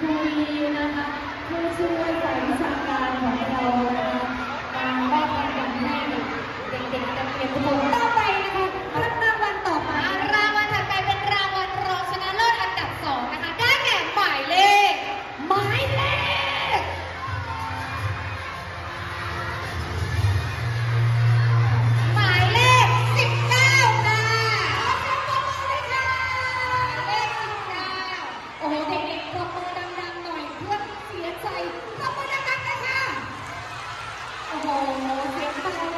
ครูดีนะคะผู้ช่วยฝ่ายวิชาการของเรานะคะมาบ้านกันให้เด็กๆนัรียนทุกคน música.